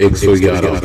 111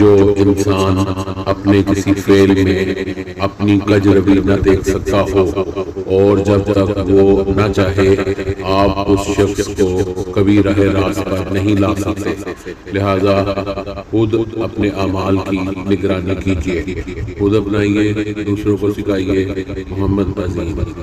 जो इंसान अपने किसी फेल में अपनी कजरबी न देख सकता हो, और जब तक वो न चाहे, आप उस शख्स को कभी रहे रास पर नहीं ला सकते। लिहाजा खुद अपने अमाल की निगरानी कीजिए। खुद अपनाइए, दूसरों को सिखाइए। मोहम्मद नजीम।